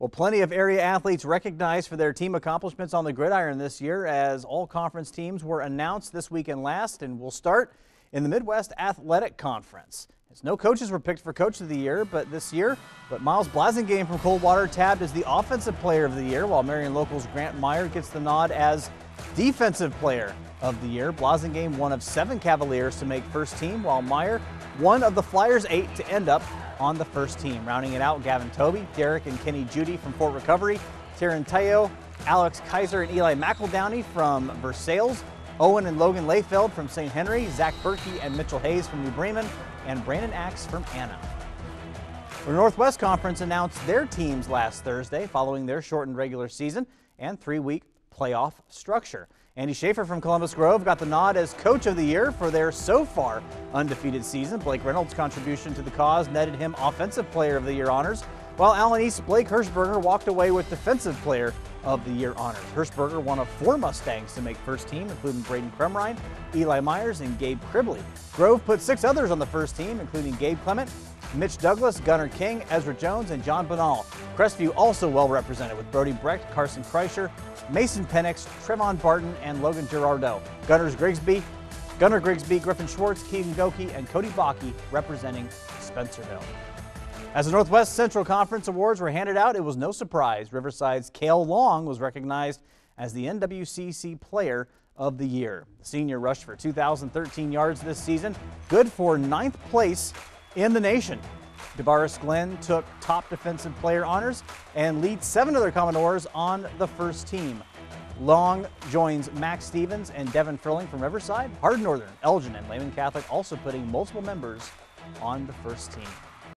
Well, plenty of area athletes recognized for their team accomplishments on the gridiron this year as all conference teams were announced this weekend last and will start in the Midwest Athletic Conference. As no coaches were picked for Coach of the Year, but this year, but Miles Blasingame from Coldwater tabbed as the Offensive Player of the Year, while Marion Local's Grant Meyer gets the nod as Defensive Player of the Year. Blasingame one of seven Cavaliers to make first team, while Meyer one of the Flyers eight to end up on the first team. Rounding it out, Gavin Toby, Derek and Kenny Judy from Fort Recovery, Taryn Teo, Alex Kaiser and Eli McEldowney from Versailles, Owen and Logan Layfeld from St. Henry, Zach Berkey and Mitchell Hayes from New Bremen, and Brandon Axe from Anna. The Northwest Conference announced their teams last Thursday following their shortened regular season and three-week playoff structure. Andy Schaefer from Columbus Grove got the nod as Coach of the Year for their so far undefeated season. Blake Reynolds' contribution to the cause netted him Offensive Player of the Year honors, while Allen East Blake Hirschberger walked away with Defensive Player of the Year honors. Hirschberger, one of four Mustangs to make first team, including Braden Kremrine, Eli Myers, and Gabe Cribley. Grove put six others on the first team, including Gabe Clement, Mitch Douglas, Gunnar King, Ezra Jones, and John Banal. Crestview also well represented with Brody Brecht, Carson Kreischer, Mason Penix, Trevon Barton, and Logan Girardeau. Gunners Grigsby, Gunnar Grigsby, Griffin Schwartz, Keegan Goki, and Cody Baki representing Spencerville. As the Northwest Central Conference Awards were handed out, it was no surprise Riverside's Kale Long was recognized as the NWCC Player of the Year. Senior rushed for 2,013 yards this season, good for ninth place in the nation. DeBaris Glenn took top defensive player honors and leads seven other Commodores on the first team. Long joins Max Stevens and Devin Furling from Riverside. Hardin Northern, Elgin, and Lehman Catholic also putting multiple members on the first team.